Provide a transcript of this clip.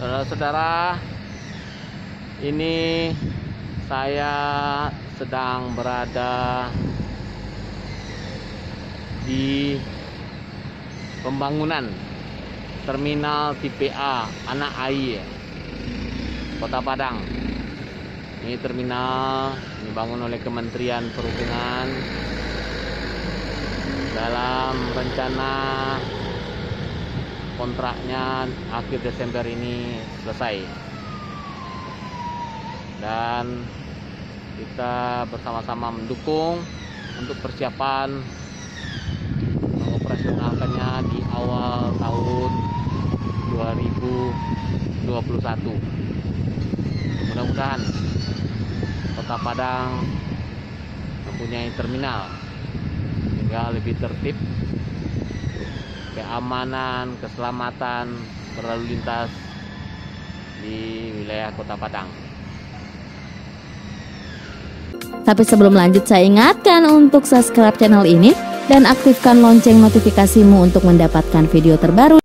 Saudara-saudara, ini saya sedang berada di pembangunan terminal tipe A anak air Kota Padang. Ini terminal dibangun oleh Kementerian Perhubungan dalam rencana kontraknya akhir Desember ini selesai. Dan kita bersama-sama mendukung untuk persiapan mengoperasionalkannya di awal tahun 2021 mudah-mudahan kota Padang mempunyai terminal sehingga lebih tertib keamanan, keselamatan berlalu lintas di wilayah Kota Padang. Tapi sebelum lanjut saya ingatkan untuk subscribe channel ini dan aktifkan lonceng notifikasimu untuk mendapatkan video terbaru